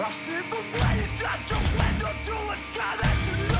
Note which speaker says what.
Speaker 1: I've seen the rays drop your window to a sky that you know